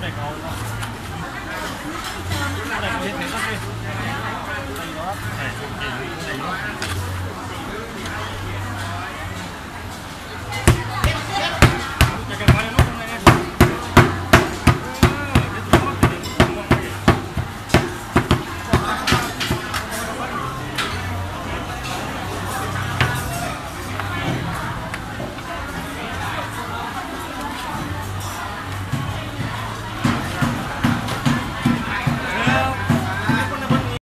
này có cái này có hết thế đó. Này này.